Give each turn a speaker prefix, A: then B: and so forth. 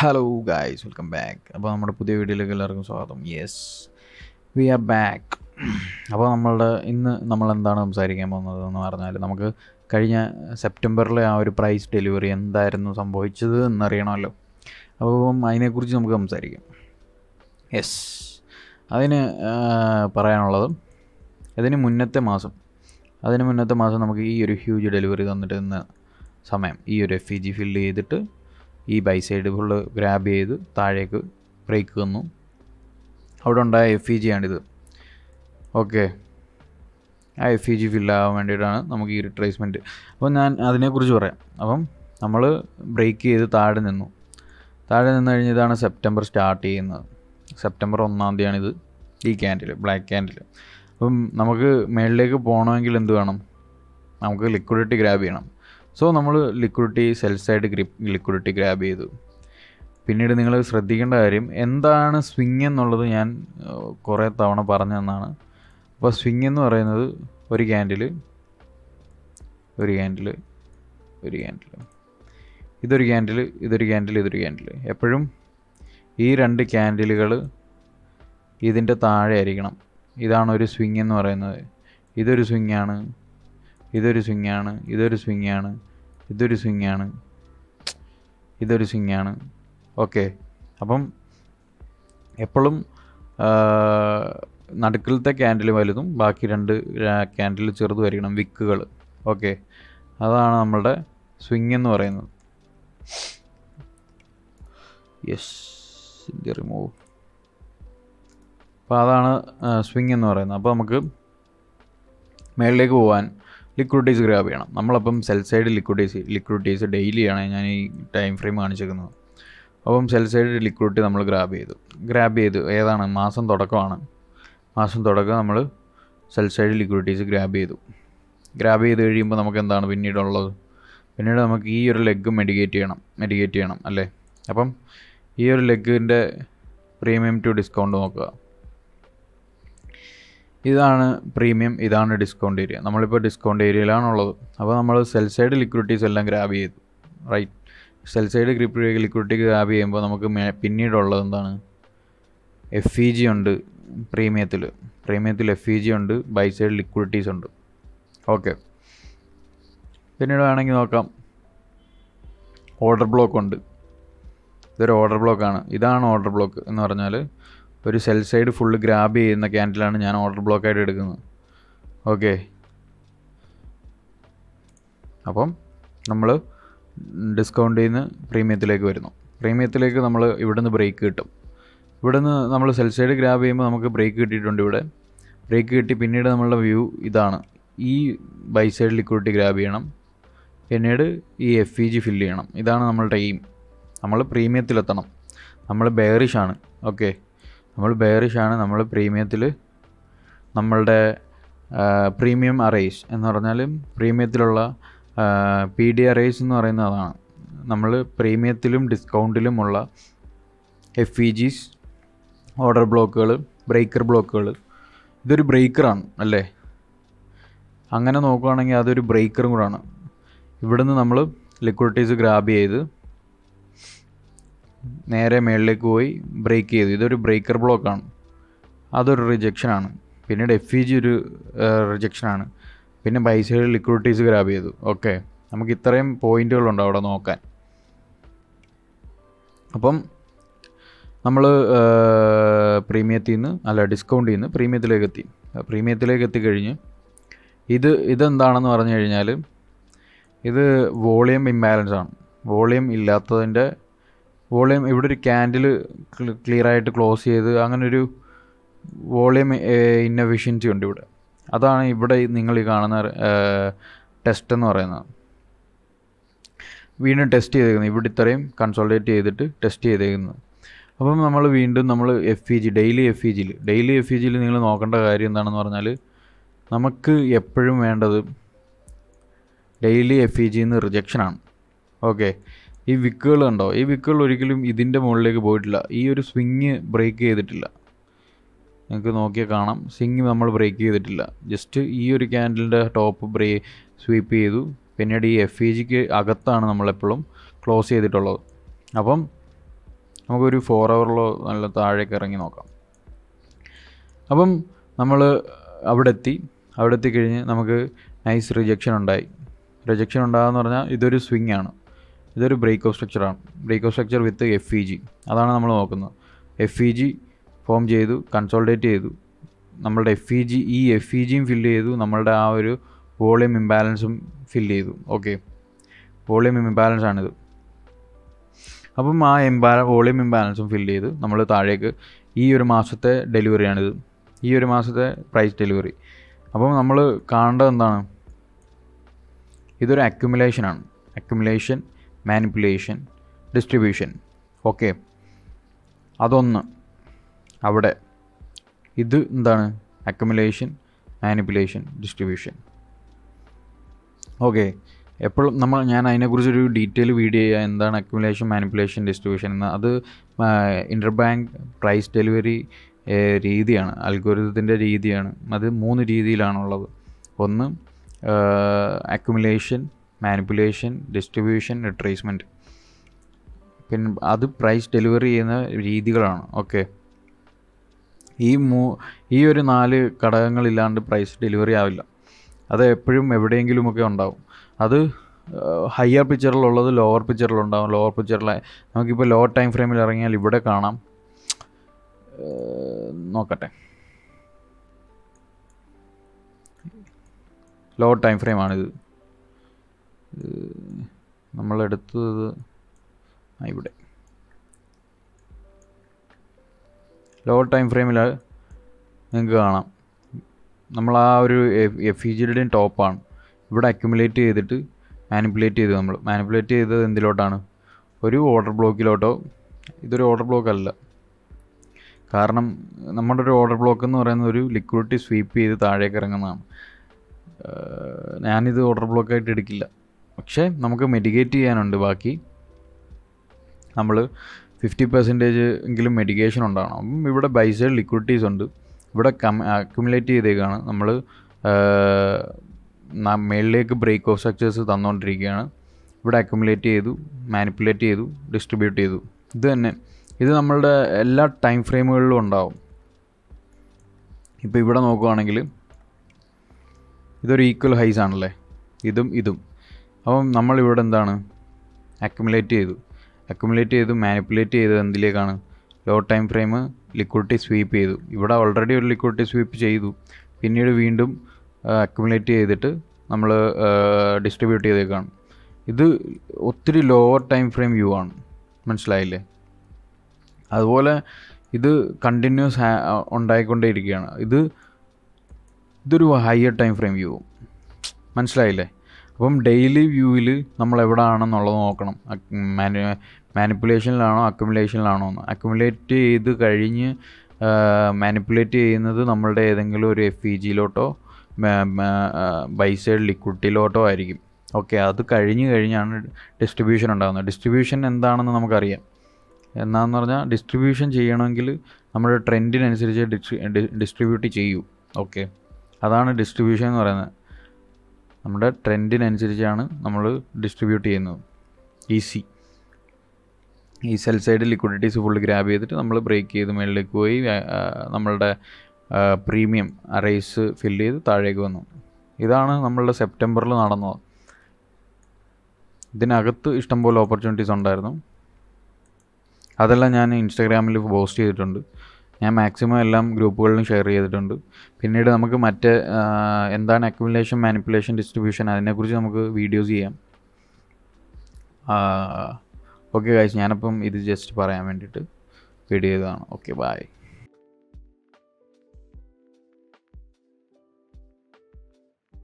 A: Hello guys welcome back അപ്പോൾ നമ്മുടെ പുതിയ വീഡിയോയിലേക്ക് എല്ലാവർക്കും സ്വാഗതം. യെസ് വി ആർ ബാക്ക് അപ്പോൾ നമ്മളുടെ ഇന്ന് നമ്മൾ എന്താണ് സംസാരിക്കാൻ പോകുന്നത് എന്ന് പറഞ്ഞാൽ നമുക്ക് കഴിഞ്ഞ സെപ്റ്റംബറിലെ ആ ഒരു പ്രൈസ് ഡെലിവറി എന്തായിരുന്നു സംഭവിച്ചത് എന്നറിയണമല്ലോ. അപ്പം അതിനെക്കുറിച്ച് നമുക്ക് സംസാരിക്കാം. യെസ് അതിന് പറയാനുള്ളത് അതിന് മുന്നത്തെ മാസം അതിന് മുന്നത്തെ മാസം നമുക്ക് ഈ ഒരു ഹ്യൂജ് ഡെലിവറി തന്നിട്ട് ഇന്ന് സമയം ഈ ഒരു എഫ് ഇ ജി ഫില്ല് ചെയ്തിട്ട് ഈ ബൈ സൈഡ് ഫുള്ള് ഗ്രാബ് ചെയ്ത് താഴേക്ക് ബ്രേക്ക് വന്നു. അവിടെ ഉണ്ടായ എഫ് ഇ ജി ആണിത്. ഓക്കെ ആ എഫ് ഇ ജി ഫില്ലാകാൻ വേണ്ടിയിട്ടാണ് നമുക്ക് ഈ റിട്രേസ്മെന്റ് അപ്പോൾ ഞാൻ അതിനെക്കുറിച്ച് പറയാം. അപ്പം നമ്മൾ ബ്രേക്ക് ചെയ്ത് താഴെ നിന്നു. താഴെ നിന്ന് കഴിഞ്ഞ് ഇതാണ് സെപ്റ്റംബർ സ്റ്റാർട്ട് ചെയ്യുന്നത്. സെപ്റ്റംബർ ഒന്നാം തീയതിയാണിത് ഈ ക്യാൻഡിൽ ബ്ലാക്ക് ക്യാൻഡിൽ അപ്പം നമുക്ക് മേളിലേക്ക് പോകണമെങ്കിൽ എന്ത് വേണം? നമുക്ക് ലിക്വിഡിറ്റി ഗ്രാബ് ചെയ്യണം. സോ നമ്മൾ liquidity sell side grip liquidity grab ചെയ്തു. പിന്നീട് നിങ്ങൾ ശ്രദ്ധിക്കേണ്ട കാര്യം എന്താണ് സ്വിങ് എന്നുള്ളത് ഞാൻ കുറേ തവണ പറഞ്ഞു തന്നാണ് അപ്പോൾ സ്വിങ് എന്ന് പറയുന്നത് ഒരു ക്യാൻഡിൽ ഒരു ക്യാൻഡിൽ ഒരു ക്യാൻഡിൽ ഇതൊരു ക്യാൻഡിൽ ഇതൊരു ക്യാൻഡിൽ ഇതൊരു ക്യാൻഡിൽ എപ്പോഴും ഈ രണ്ട് ക്യാൻഡിലുകൾ ഇതിന്റെ താഴെ ആയിരിക്കണം. ഇതാണ് ഒരു സ്വിങ് എന്ന് പറയുന്നത്. ഇതൊരു സ്വിങ് ആണ്. ഇതൊരു സ്വിങ് ആണ്. ഇതൊരു സ്വിങ് ആണ്. ഇതൊരു സ്വിങ് ആണ്. ഇതൊരു സ്വിങ് ആണ്. ഓക്കെ അപ്പം എപ്പോഴും നടുക്കിലത്തെ ക്യാൻഡിൽ വലുതും ബാക്കി രണ്ട് ക്യാൻഡിൽ ചെറുതുമായിരിക്കണം വിക്കുകൾ ഓക്കെ അതാണ് നമ്മളുടെ സ്വിങ് എന്ന് പറയുന്നത്. യെസ് റിമൂവ് അപ്പോൾ അതാണ് സ്വിങ് എന്ന് പറയുന്നത്. അപ്പോൾ നമുക്ക് മേളിലേക്ക് പോകാൻ ലിക്വിഡിറ്റീസ് ഗ്രാബ് ചെയ്യണം. നമ്മളപ്പം സെൽ സൈഡ് ലിക്വിഡിറ്റീസ് ലിക്വിഡിറ്റീസ് ഡെയിലിയാണ് ഞാൻ ഈ ടൈം ഫ്രെയിം കാണിച്ചേക്കുന്നത് അപ്പം സെൽ സൈഡ് ലിക്വിഡിറ്റി നമ്മൾ ഗ്രാബ് ചെയ്തു. ഗ്രാബ് ചെയ്തു. ഏതാണ്? മാസം തുടക്കമാണ്. മാസം തുടക്കം നമ്മൾ സെൽ സൈഡ് ലിക്വിഡിറ്റീസ് ഗ്രാബ് ചെയ്തു. ഗ്രാബ് ചെയ്ത് കഴിയുമ്പോൾ നമുക്ക് എന്താണ് പിന്നീടുള്ളത്? പിന്നീട് നമുക്ക് ഈ ഒരു ലെഗ് മെഡിക്കേറ്റ് ചെയ്യണം. മെഡിക്കേറ്റ് ചെയ്യണം അല്ലേ? അപ്പം ഈ ഒരു ലെഗിന്റെ പ്രീമിയം ടു ഡിസ്കൗണ്ട് നോക്കുക. ഇതാണ് പ്രീമിയം ഇതാണ് ഡിസ്കൗണ്ട് ഏരിയ നമ്മളിപ്പോൾ ഡിസ്കൗണ്ട് ഏരിയയിലാണുള്ളത് അപ്പോൾ നമ്മൾ സെൽ സൈഡ് ലിക്വിഡിറ്റീസ് എല്ലാം ഗ്രാബ് ചെയ്തു. Right sell side liquidity grab ചെയ്യുമ്പോൾ നമുക്ക് പിന്നീടുള്ളത് എന്താണ്? എഫ് ഇ ജി ഉണ്ട് പ്രീമിയത്തിൽ പ്രീമിയത്തിൽ എഫ് ഇ ജി ഉണ്ട് ബൈ സൈഡ് ലിക്വിഡിറ്റീസ് ഉണ്ട്. ഓക്കെ പിന്നീട് വേണമെങ്കിൽ നോക്കാം. ഓർഡർ ബ്ലോക്ക് ഉണ്ട്. ഇതൊരു ഓർഡർ ബ്ലോക്കാണ് ഇതാണ് ഓർഡർ ബ്ലോക്ക് എന്ന് പറഞ്ഞാൽ ഒരു സെൽ സൈഡ് ഫുള്ള് ഗ്രാബ് ചെയ്യുന്ന ക്യാൻഡിലാണ് ഞാൻ ഓർഡർ ബ്ലോക്കായിട്ട് എടുക്കുന്നത്. ഓക്കെ അപ്പം നമ്മൾ ഡിസ്കൗണ്ട് ചെയ്യുന്ന പ്രീമിയത്തിലേക്ക് വരുന്നു. പ്രീമിയത്തിലേക്ക് നമ്മൾ ഇവിടുന്ന് ബ്രേക്ക് കിട്ടും. ഇവിടുന്ന് നമ്മൾ സെൽ സൈഡ് ഗ്രാബ് ചെയ്യുമ്പോൾ നമുക്ക് ബ്രേക്ക് കിട്ടിയിട്ടുണ്ട് ഇവിടെ. ബ്രേക്ക് കിട്ടി പിന്നീട് നമ്മളുടെ വ്യൂ ഇതാണ്. ഈ ബൈ സൈഡ് ലിക്വിഡിറ്റി ഗ്രാബ് ചെയ്യണം. പിന്നീട് ഈ എഫ് ഇ ജി ഫില്ല് ചെയ്യണം. ഇതാണ് നമ്മളുടെ എയിം നമ്മൾ പ്രീമിയത്തിലെത്തണം നമ്മൾ ബെയറിഷാണ് ഓക്കെ നമ്മൾ ബെയറിഷാണ് നമ്മൾ പ്രീമിയത്തിൽ നമ്മളുടെ പ്രീമിയം അറേസ് എന്ന് പറഞ്ഞാൽ പ്രീമിയത്തിലുള്ള പി ഡി അറേസ് എന്ന് പറയുന്ന അതാണ്. നമ്മൾ പ്രീമിയത്തിലും ഡിസ്കൗണ്ടിലുമുള്ള എഫ് ഇ ജീസ് ഓർഡർ ബ്ലോക്കുകൾ ബ്രേക്കർ ബ്ലോക്കുകൾ ഇതൊരു ബ്രേക്കറാണ് അല്ലേ? അങ്ങനെ നോക്കുകയാണെങ്കിൽ അതൊരു ബ്രേക്കറും കൂടാണ്. ഇവിടുന്ന് നമ്മൾ ലിക്വിഡിറ്റീസ് ഗ്രാബ് ചെയ്ത് നേരെ മേളിലേക്ക് പോയി ബ്രേക്ക് ചെയ്തു. ഇതൊരു ബ്രേക്കർ ബ്ലോക്കാണ് അതൊരു റിജക്ഷനാണ് പിന്നീട് എഫ് ഇ ജി ഒരു റിജക്ഷനാണ് പിന്നെ ബൈ സൈഡ് ലിക്വിഡിറ്റീസ് ഗ്രാബ് ചെയ്തു. ഓക്കെ നമുക്ക് ഇത്രയും പോയിന്റുകളുണ്ട് അവിടെ നോക്കാൻ. അപ്പം നമ്മൾ പ്രീമിയത്തിൽ നിന്ന് അല്ല ഡിസ്കൗണ്ടിൽ നിന്ന് പ്രീമിയത്തിലേക്ക് എത്തി. പ്രീമിയത്തിലേക്ക് എത്തിക്കഴിഞ്ഞ് ഇത് ഇതെന്താണെന്ന് പറഞ്ഞു കഴിഞ്ഞാൽ ഇത് വോളിയം ഇംബാലൻസ് ആണ്. വോളിയം ഇല്ലാത്തതിന്റെ വോളിയം ഇവിടെ ഒരു ക്യാൻഡിൽ ക്ലിയർ ആയിട്ട് ക്ലോസ് ചെയ്ത് അങ്ങനെ ഒരു വോളിയം ഇന്നഫിഷ്യൻസി ഉണ്ട് ഇവിടെ. അതാണ് ഇവിടെ നിങ്ങൾ ഈ കാണുന്ന ടെസ്റ്റ് എന്ന് പറയുന്നത്. വീണ്ടും ടെസ്റ്റ് ചെയ്തേക്കുന്നത് ഇവിടെ ഇത്രയും കൺസോൾട്ടേറ്റ് ചെയ്തിട്ട് ടെസ്റ്റ് ചെയ്തേക്കുന്നത് അപ്പം നമ്മൾ വീണ്ടും നമ്മൾ F E G daily F E ജിയിൽ ഡെയിലി എഫ് ഇ ജിയിൽ നിങ്ങൾ നോക്കേണ്ട കാര്യം എന്താണെന്ന് പറഞ്ഞാൽ നമുക്ക് എപ്പോഴും വേണ്ടത് ഡെയിലി എഫ് ഇ ജിന്ന് റിജക്ഷനാണ് ഓക്കെ ഈ വിക്കുകൾ ഉണ്ടോ ഈ വിക്കുകൾ ഒരിക്കലും ഇതിന്റെ മുകളിലേക്ക് പോയിട്ടില്ല. ഈ ഒരു സ്വിങ് ബ്രേക്ക് ചെയ്തിട്ടില്ല. നിങ്ങൾക്ക് നോക്കിയാൽ കാണാം. സ്വിങ് നമ്മൾ ബ്രേക്ക് ചെയ്തിട്ടില്ല. ജസ്റ്റ് ഈ ഒരു ക്യാൻഡിലിന്റെ ടോപ്പ് ബ്രേ സ്വീപ്പ് ചെയ്തു. പിന്നീട് ഈ എഫ് ഇ ജിക്ക് അകത്താണ് നമ്മളെപ്പോഴും ക്ലോസ് ചെയ്തിട്ടുള്ളത്. അപ്പം നമുക്കൊരു ഫോർ അവറിലോ നല്ല താഴേക്ക് ഇറങ്ങി നോക്കാം. അപ്പം നമ്മൾ അവിടെ എത്തി അവിടെ എത്തിക്കഴിഞ്ഞ് നമുക്ക് നൈസ് റിജക്ഷൻ ഉണ്ടായി. റിജക്ഷൻ ഉണ്ടാകുന്ന പറഞ്ഞാൽ ഇതൊരു സ്വിങ് ആണ്. ഇതൊരു break of സ്ട്രക്ചറാണ് break of structure with F E G അതാണ് നമ്മൾ നോക്കുന്നത്. എഫ് ഇ ജി ഫോം ചെയ്തു കൺസോൾഡേറ്റ് ചെയ്തു. നമ്മളുടെ എഫ് ഇ ജി ഈ എഫ് ഇ ജിയും ഫില്ല് ചെയ്തു. നമ്മളുടെ ആ ഒരു വോളിയം ഇംബാലൻസും ഫില്ല് ചെയ്തു. ഓക്കെ വോളിയം ഇംബാലൻസ് ആണിത്. അപ്പം ആ ഇംബാ വോളിയം ഇംബാലൻസും ഫില്ല് ചെയ്ത് നമ്മൾ താഴേക്ക് ഈ ഒരു മാസത്തെ ഡെലിവറിയാണിത് ഈ ഒരു മാസത്തെ പ്രൈസ് ഡെലിവറി അപ്പം നമ്മൾ കാണേണ്ടത് എന്താണ്? ഇതൊരു അക്യുമുലേഷനാണ് അക്യുമുലേഷൻ മാനിപ്പുലേഷൻ ഡിസ്ട്രിബ്യൂഷൻ. ഓക്കെ. അതൊന്ന്. അവിടെ. ഇത് എന്താണ്? Accumulation manipulation distribution. ഓക്കെ. എപ്പോഴും നമ്മൾ ഞാൻ അതിനെക്കുറിച്ചൊരു ഡീറ്റെയിൽ വീഡിയോ ചെയ്യുക. എന്താണ് അക്യുമുലേഷൻ മാനിപ്പുലേഷൻ ഡിസ്ട്രിബ്യൂഷൻ എന്ന്. അത് ഇന്റർ ബാങ്ക് പ്രൈസ് ഡെലിവറി രീതിയാണ്. അൽഗോരിതത്തിന്റെ രീതിയാണ്. അത് മൂന്ന് രീതിയിലാണുള്ളത്. ഒന്ന് അക്യുമുലേഷൻ മാനിപ്പുലേഷൻ ഡിസ്ട്രിബ്യൂഷൻ റിട്രേസ്മെന്റ്. പിന്നെ അത് പ്രൈസ് ഡെലിവറി ചെയ്യുന്ന രീതികളാണ്. ഓക്കെ. ഈ മൂ ഈ ഒരു നാല് ഘടകങ്ങളില്ലാണ്ട് പ്രൈസ് ഡെലിവറി ആവില്ല. അത് എപ്പോഴും എവിടെയെങ്കിലുമൊക്കെ ഉണ്ടാവും. അത് ഹയർ പിക്ചറിലുള്ളത് ലോവർ പിക്ചറിലുണ്ടാവും. ലോവർ പിക്ചറിൽ നമുക്കിപ്പോൾ ലോ ടൈം ഫ്രെയിമിൽ ഇറങ്ങിയാൽ ഇവിടെ കാണാം. നോക്കട്ടെ. ലോ ടൈം ഫ്രെയിമാണിത്. നമ്മളെടുത്തത് ഇവിടെ. ലോ ടൈം ഫ്രെയിമിൽ നിങ്ങൾക്ക് കാണാം. നമ്മൾ ആ ഒരു എഫ് ഇ ജിയുടെയും ടോപ്പാണ്. ഇവിടെ അക്യുമുലേറ്റ് ചെയ്തിട്ട് മാനിപ്പുലേറ്റ് ചെയ്തു നമ്മൾ. മാനിപ്പുലേറ്റ് ചെയ്തത് എന്തിലോട്ടാണ്? ഒരു ഓർഡർ ബ്ലോക്കിലോട്ടോ? ഇതൊരു ഓർഡർ ബ്ലോക്ക് അല്ല. കാരണം നമ്മുടെ ഒരു ഓർഡർ ബ്ലോക്ക് എന്ന് പറയുന്നത് ഒരു ലിക്വിഡിറ്റി സ്വീപ്പ് ചെയ്ത് താഴേക്ക് ഇറങ്ങുന്നതാണ്. ഞാനിത് ഓർഡർ ബ്ലോക്കായിട്ട് എടുക്കില്ല. പക്ഷേ നമുക്ക് മെഡിക്കേറ്റ് ചെയ്യാനുണ്ട് ബാക്കി. നമ്മൾ ഫിഫ്റ്റി പെർസെന്റേജ് എങ്കിലും മെഡിക്കേഷൻ ഉണ്ടാകണം അപ്പം ഇവിടെ ബൈസൈഡ് ലിക്വിഡിറ്റീസ് ഉണ്ട്. ഇവിടെ കം അക്യുമുലേറ്റ് ചെയ്തേക്കാണ്. നമ്മൾ മേളിലേക്ക് ബ്രേക്ക് ഓഫ് സ്ട്രക്ചേഴ്സ് തന്നുകൊണ്ടിരിക്കുകയാണ് ഇവിടെ അക്യുമുലേറ്റ് ചെയ്തു മാനിപ്പുലേറ്റ് ചെയ്തു ഡിസ്ട്രിബ്യൂട്ട് ചെയ്തു. ഇത് തന്നെ. ഇത് നമ്മളുടെ എല്ലാ ടൈം ഫ്രെയിമുകളിലും ഉണ്ടാവും. ഇപ്പോൾ ഇവിടെ നോക്കുകയാണെങ്കിൽ ഇതൊരു ഈക്വൽ ഹൈസ് ആണല്ലേ? ഇതും ഇതും. അപ്പം നമ്മളിവിടെ എന്താണ്? അക്യുമുലേറ്റ് ചെയ്തു. അക്യുമുലേറ്റ് ചെയ്തു മാനിപ്പുലേറ്റ് ചെയ്തു എന്തിലേക്കാണ്? Low time frame liquidity sweep ചെയ്തു. ഇവിടെ ഓൾറെഡി ഒരു ലിക്വിഡിറ്റി സ്വീപ്പ് ചെയ്തു. പിന്നീട് വീണ്ടും അക്യുമുലേറ്റ് ചെയ്തിട്ട് നമ്മൾ ഡിസ്ട്രിബ്യൂട്ട് ചെയ്തേക്കാണ്. ഇത് ഒത്തിരി ലോവർ ടൈം ഫ്രെയിം വ്യൂ ആണ്. മനസ്സിലായില്ലേ? അതുപോലെ ഇത് കണ്ടിന്യൂസ് ഉണ്ടായിക്കൊണ്ടേയിരിക്കുകയാണ്. ഇത് ഇതൊരു ഹയർ ടൈം ഫ്രെയിം വ്യൂ മനസ്സിലായില്ലേ? അപ്പം ഡെയിലി വ്യൂവിൽ നമ്മൾ എവിടെ ആണെന്നുള്ളത് നോക്കണം മാനു മാനിപ്പുലേഷനിലാണോ അക്യുമുലേഷനിലാണോ എന്ന്. അക്യുമുലേറ്റ് ചെയ്ത് കഴിഞ്ഞ് മാനിപ്പുലേറ്റ് ചെയ്യുന്നത് നമ്മളുടെ ഏതെങ്കിലും ഒരു എഫ് ഇ ജിയിലോട്ടോ ബൈസൈഡ് ലിക്വിഡിലോട്ടോ ആയിരിക്കും. ഓക്കെ അത് കഴിഞ്ഞ് കഴിഞ്ഞാണ് ഡിസ്ട്രിബ്യൂഷൻ ഉണ്ടാകുന്നത്. ഡിസ്ട്രിബ്യൂഷൻ എന്താണെന്ന് നമുക്കറിയാം. എന്നാന്ന് പറഞ്ഞാൽ ഡിസ്ട്രിബ്യൂഷൻ ചെയ്യണമെങ്കിൽ നമ്മുടെ ട്രെൻഡിനനുസരിച്ച് ഡിസ്ട്രിബ്യൂട്ട് ചെയ്യൂ. ഓക്കെ അതാണ് ഡിസ്ട്രിബ്യൂഷൻ എന്ന് പറയുന്നത്. നമ്മുടെ ട്രെൻഡിനനുസരിച്ചാണ് നമ്മൾ ഡിസ്ട്രിബ്യൂട്ട് ചെയ്യുന്നത്. ഈസി ഈ sell side liquidities full grab ചെയ്തിട്ട് നമ്മൾ ബ്രേക്ക് ചെയ്ത് മുകളിലേക്ക് പോയി നമ്മളുടെ പ്രീമിയം അറേസ് ഫില്ല് ചെയ്ത് താഴേക്ക് വന്നു. ഇതാണ് നമ്മളുടെ സെപ്റ്റംബറിൽ നടന്നത്. ഇതിനകത്ത് ഇഷ്ടംപോലെ ഓപ്പർച്യൂണിറ്റീസ് ഉണ്ടായിരുന്നു. അതെല്ലാം ഞാൻ ഇൻസ്റ്റാഗ്രാമിൽ പോസ്റ്റ് ചെയ്തിട്ടുണ്ട്. ഞാൻ മാക്സിമം എല്ലാം ഗ്രൂപ്പുകളിലും ഷെയർ ചെയ്തിട്ടുണ്ട്. പിന്നീട് നമുക്ക് മറ്റേ എന്താണ് അക്യുമുലേഷൻ മാനിപ്പുലേഷൻ ഡിസ്ട്രിബ്യൂഷൻ അതിനെക്കുറിച്ച് നമുക്ക് വീഡിയോസ് ചെയ്യാം. ഓക്കെ കാഴ്ച ഞാനപ്പം ഇത് ജസ്റ്റ് പറയാൻ വേണ്ടിയിട്ട് വീഡിയോ ചെയ്തതാണ്. Okay bye